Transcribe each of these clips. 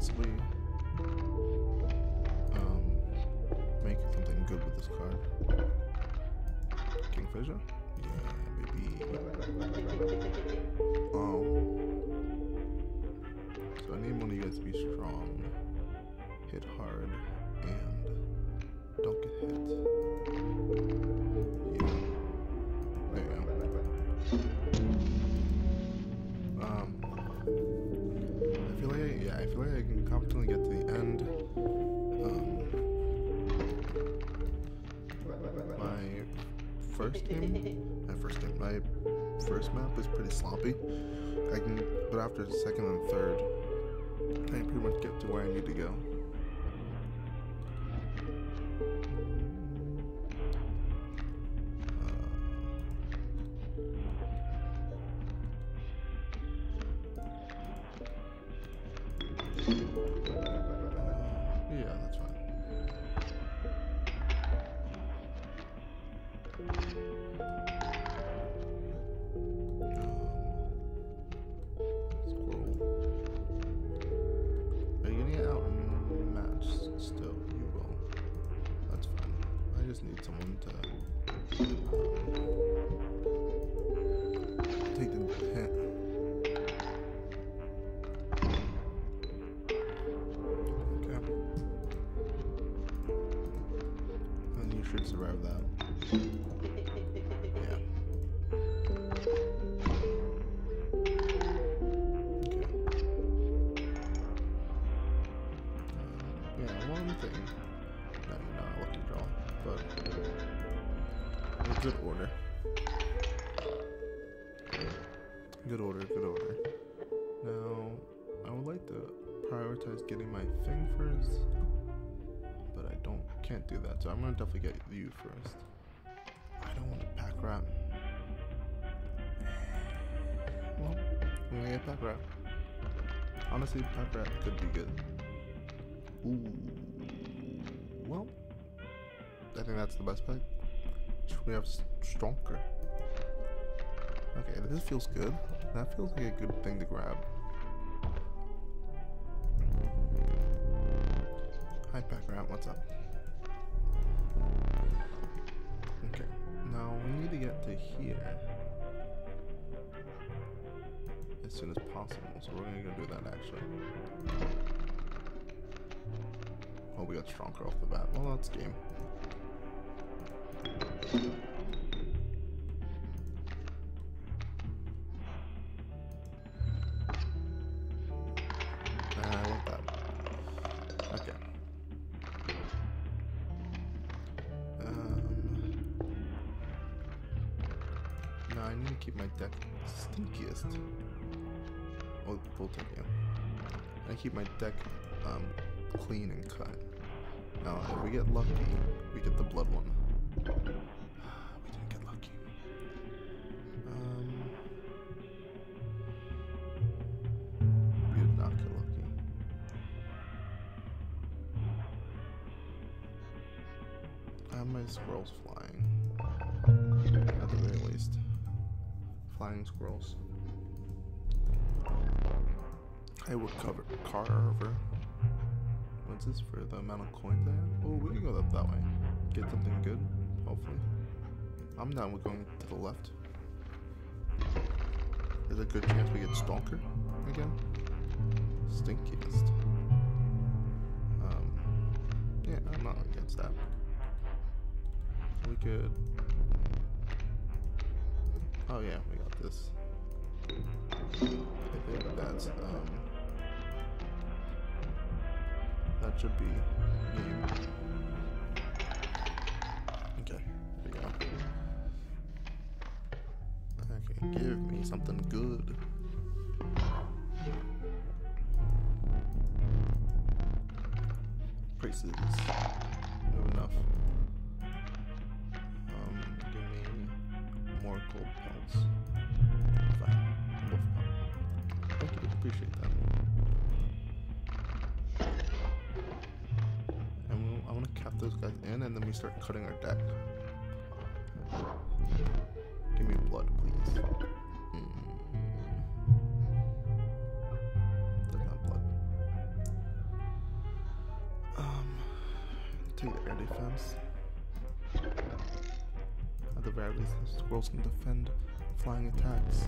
possibly um, make something good with this card. Kingfisher? Yeah, baby. Um, so I need one of you guys to be strong, hit hard, first game, my first game, my first map was pretty sloppy. I can, but after the second and third, I pretty much get to where I need to go. Just need someone to take the prioritize getting my thing first, but I don't, can't do that. So I'm gonna definitely get you first. I don't want to pack rat. Well, I'm gonna get pack rat. Honestly, pack rat could be good. Ooh. Well, I think that's the best pick. Should we have stronger? Okay, this feels good. That feels like a good thing to grab. Hi, pack rat. What's up? Okay, now we need to get to here as soon as possible. So we're gonna go do that actually. Oh, we got stronger off the bat. Well, that's game. Keep my deck um, clean and cut. Now, if we get lucky, we get the blood one. we didn't get lucky. Um, we did not get lucky. I have my squirrels flying. At the very least. Flying squirrels. I would cover carver. What's this for the amount of coins I have? Oh, we can go up that way. Get something good, hopefully. I'm down with going to the left. There's a good chance we get Stalker again. Stinkiest. Um, yeah, I'm not against that. We could. Oh yeah, we got this. I think that's um. That should be game. Okay, there we go. Okay, give me something good. Prices. enough. Um, give me more gold pelts. Fine. Thank you, appreciate that. Those guys in, and then we start cutting our deck. Give me blood, please. Mm. That's not blood. Um, take the air defense. At the very least, the squirrels can defend flying attacks.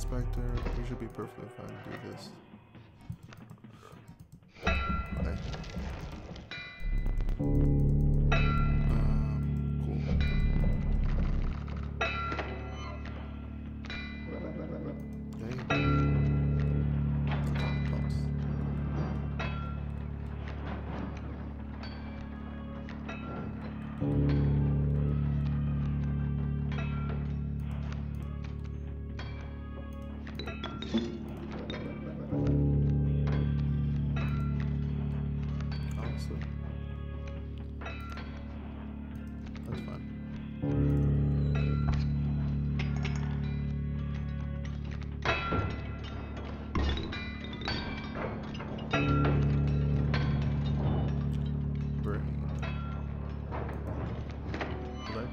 Prospector, we should be perfectly fine to do this.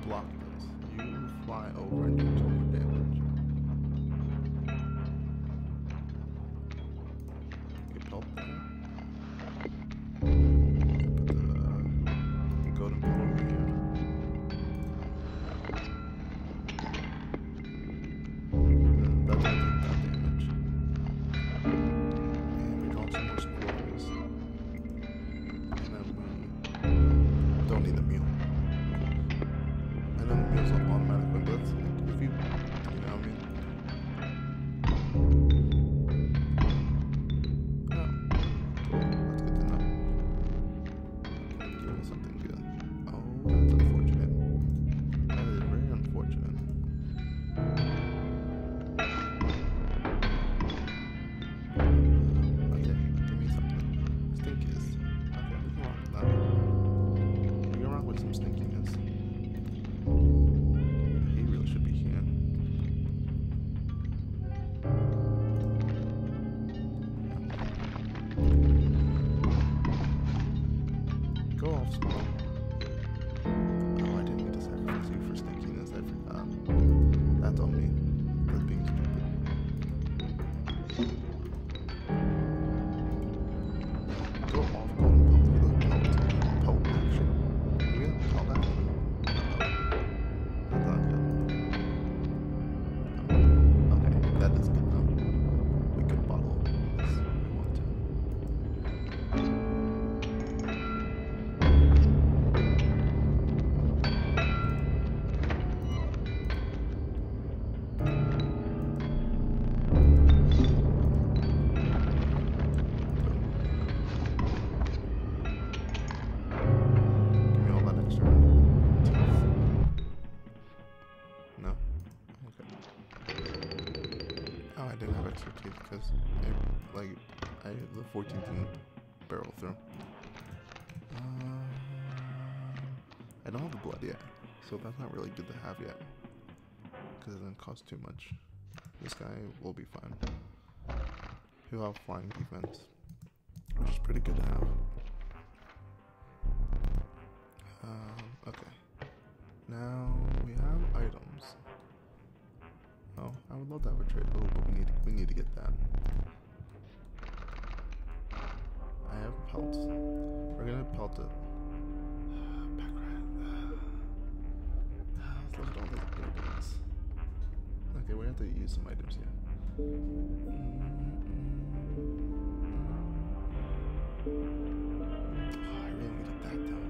Block this? You fly over and do two didn't have extra because, like, I the 14 didn't barrel through. Um, I don't have the blood yet, so that's not really good to have yet. Because it doesn't cost too much. This guy will be fine. He'll have flying defense, which is pretty good to have. Um, okay. Now we have items. Oh, I would love to have a trade. Oh, need we need to get that. I have pelts. We're gonna pelt it. Look at all these buildings. Okay, we have to use some items here. Oh, I really needed that though.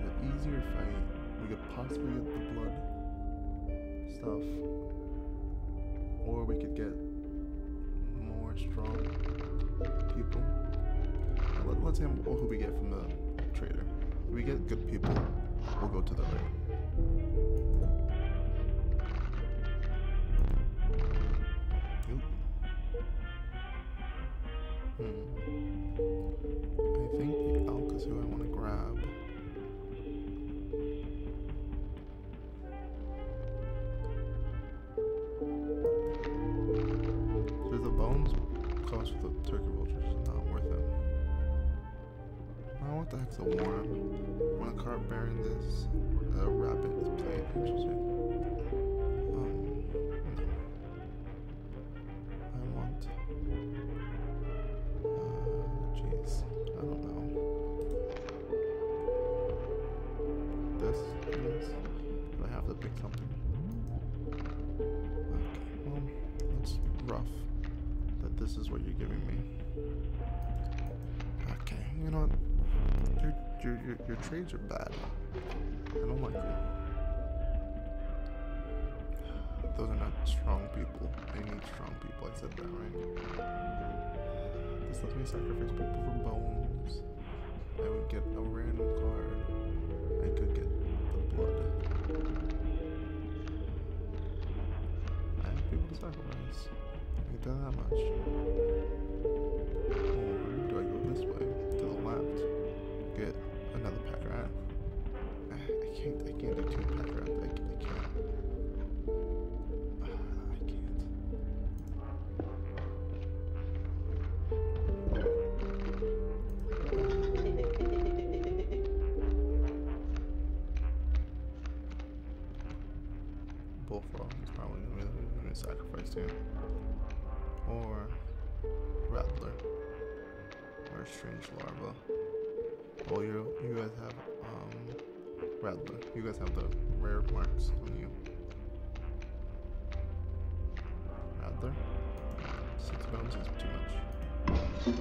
An easier fight. We could possibly get the blood stuff. Or we could get more strong people. Let, let's see who we get from the trader. If we get good people, we'll go to the right. Hmm. Bearing Your, your, your, trades are bad. I don't like them. Those are not strong people. They need strong people. I said that, right? This lets me sacrifice people for bones. I would get a random card. I could get the blood. I have people to sacrifice. I get that much. Or do I go this way to the left? Get another pack rat. I, can't. I can't do two pack You guys have the rare marks on you. Rattler? Six bones is too much.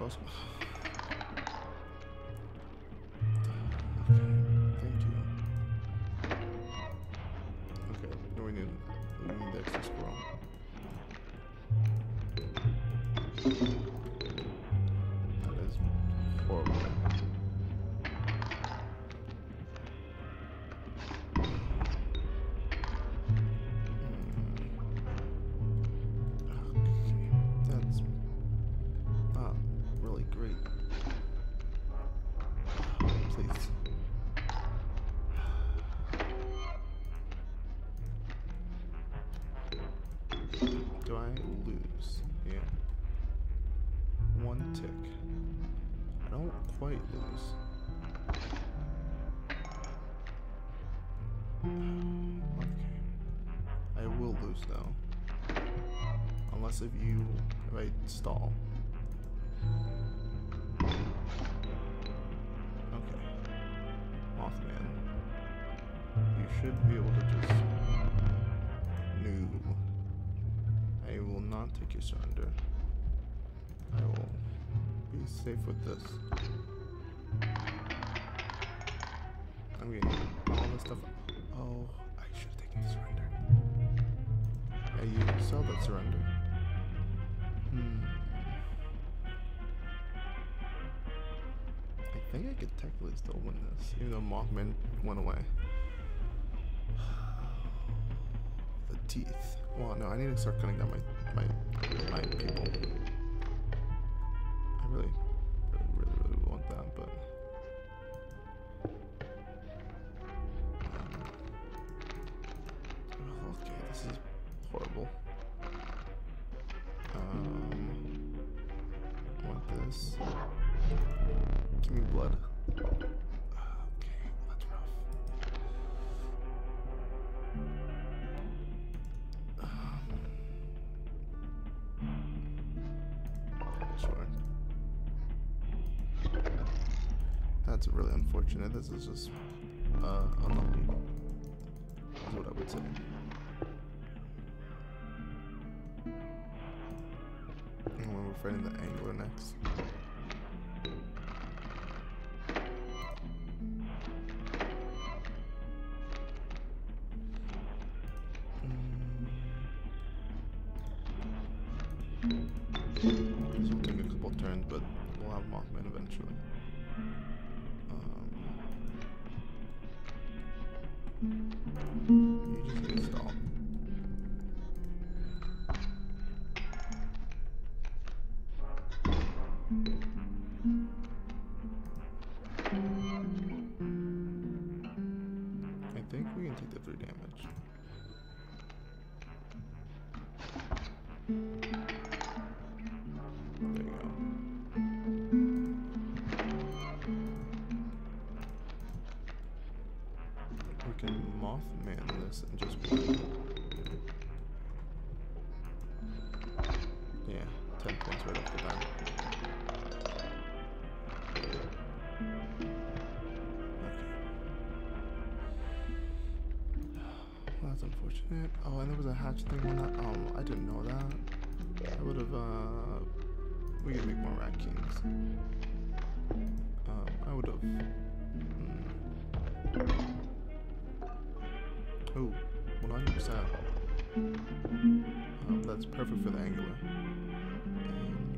Things. Okay, thank you. Okay, now we need, we need the extra squirrel. Will though. Unless if you I stall. Okay. Mothman. You should be able to just No. I will not take your surrender. I will be safe with this. I'm getting all this stuff. Oh, Saw that surrender. Hmm. I think I could technically still win this, even though Mothman went away. The teeth. Well, no, I need to start cutting down my my my people. That's really unfortunate. This is just uh, unlucky. Is what I would say. And we're fighting the angler next. I think we can take the three damage. And hatch thing. Um, I didn't know that. I would have, uh, we could make more rat kings. Um, I would have. Mm. Oh, 100%. Um, that's perfect for the angular. Angular.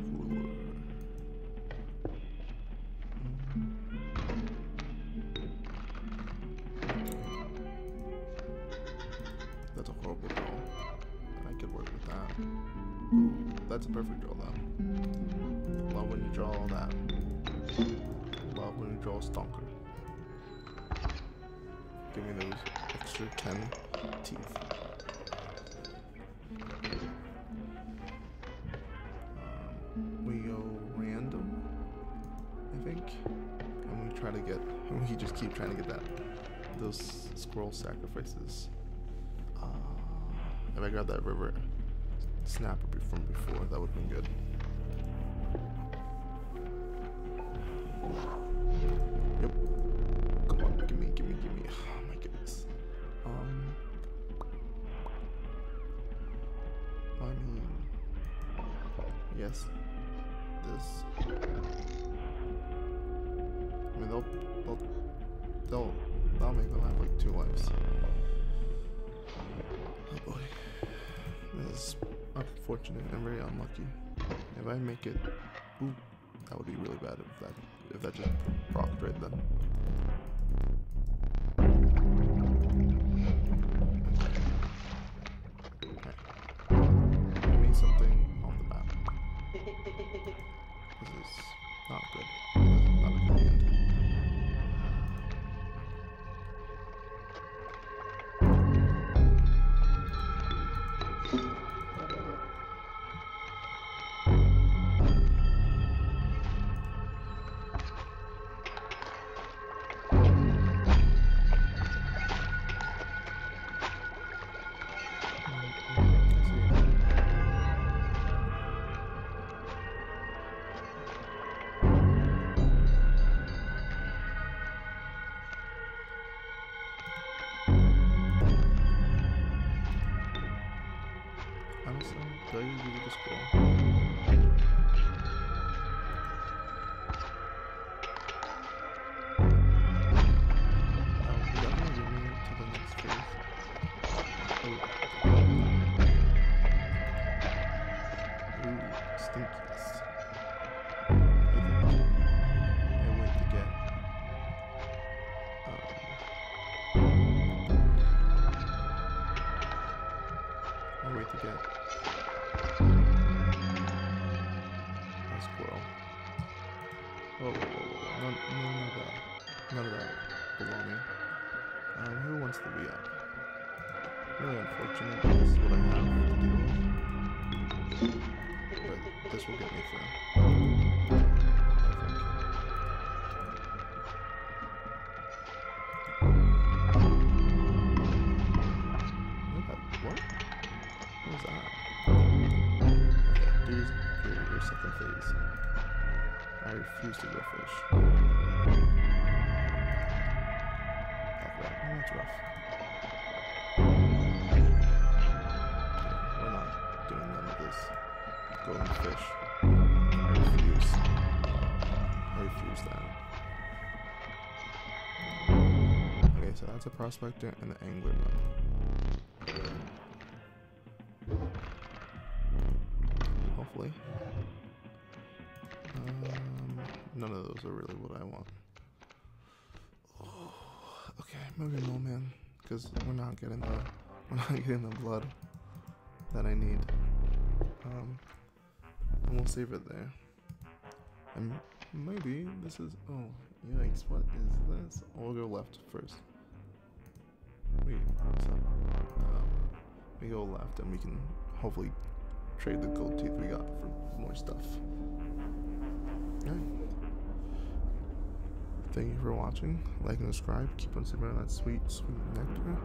Perfect draw though. Love when you draw all that. Love when you draw stonker. Give me those extra 10 teeth. Um, we go random, I think. And we try to get, we just keep trying to get that, those squirrel sacrifices. Uh, if I grabbed that river snapper from before, that would have been good. Yep. Come on, gimme, gimme, gimme. Oh my goodness. Um. I mean, yes, this. I mean, they'll, they'll, they'll, that'll make them have like two lives. Oh boy, this is unfortunate and very unlucky. If I make it, ooh, that would be really bad if that, if that just procced right then. Stinkiest. I Uh, Was that? Okay, do your, your second phase. I refuse to go fish. Oh, that's rough. We're not doing none of this. Golden fish. I refuse. I refuse that. Okay, so that's a prospector and the angler mode. Hopefully. Um, none of those are really what I want. okay, maybe more man, because we're not getting the we're not getting the blood that I need. Um, and we'll save it there. And maybe this is oh yikes! What is this? I'll go left first. Wait? Um, we go left, and we can hopefully trade the gold teeth we got for more stuff. Alright. Thank you for watching. Like and subscribe. Keep on sipping that sweet, sweet nectar.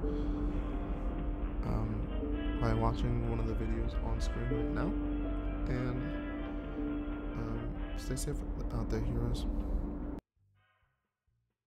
Um, by watching one of the videos on screen right now. And um, stay safe out there, heroes.